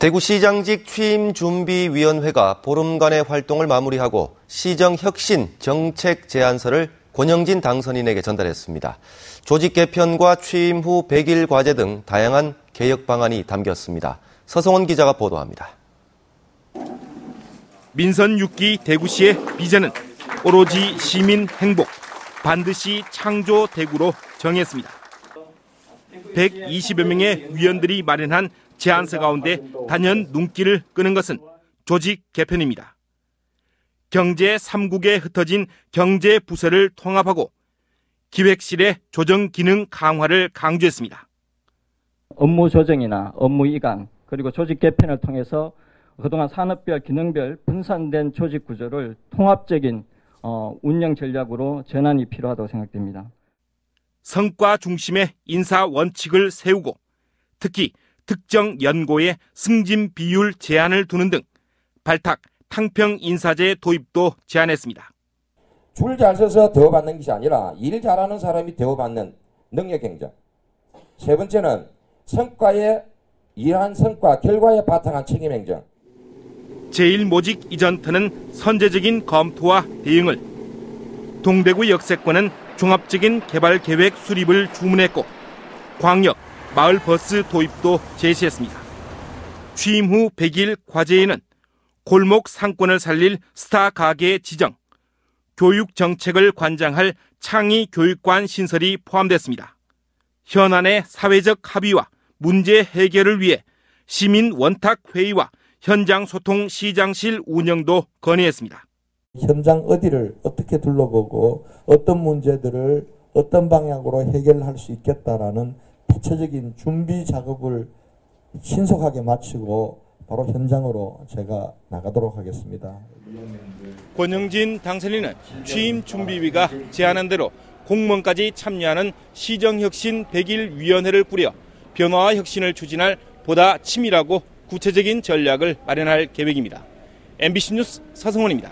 대구시장직 취임준비위원회가 보름간의 활동을 마무리하고 시정혁신 정책 제안서를 권영진 당선인에게 전달했습니다. 조직 개편과 취임 후 100일 과제 등 다양한 개혁 방안이 담겼습니다. 서성원 기자가 보도합니다. 민선 6기 대구시의 비전은 오로지 시민 행복, 반드시 창조 대구로 정했습니다. 120여 명의 위원들이 마련한 제안서 가운데 단연 눈길을 끄는 것은 조직 개편입니다. 경제 3국에 흩어진 경제 부서를 통합하고 기획실의 조정 기능 강화를 강조했습니다. 업무 조정이나 업무 이관 그리고 조직 개편을 통해서 그동안 산업별 기능별 분산된 조직 구조를 통합적인 어, 운영 전략으로 전환이 필요하다고 생각됩니다. 성과 중심의 인사 원칙을 세우고 특히 특정 연고의 승진 비율 제한을 두는 등 발탁 탕평 인사제 도입도 제안했습니다. 줄 잘 서서 대우받는 것이 아니라 일 잘하는 사람이 대우받는 능력 경쟁. 세 번째는 성과에 일한 성과 결과에 바탕한 책임 행정. 제1모직 이전터는 선제적인 검토와 대응을 동대구 역세권은 종합적인 개발 계획 수립을 주문했고 광역 마을 버스 도입도 제시했습니다. 취임 후 100일 과제에는 골목 상권을 살릴 스타 가게 지정, 교육 정책을 관장할 창의 교육관 신설이 포함됐습니다. 현안의 사회적 합의와 문제 해결을 위해 시민 원탁 회의와 현장 소통 시장실 운영도 건의했습니다. 현장 어디를 어떻게 둘러보고 어떤 문제들을 어떤 방향으로 해결할 수 있겠다라는 구체적인 준비 작업을 신속하게 마치고 바로 현장으로 제가 나가도록 하겠습니다. 권영진 당선인은 취임 준비위가 제안한 대로 공무원까지 참여하는 시정혁신 100일 위원회를 꾸려 변화와 혁신을 추진할 보다 치밀하고 구체적인 전략을 마련할 계획입니다. MBC 뉴스 서성원입니다.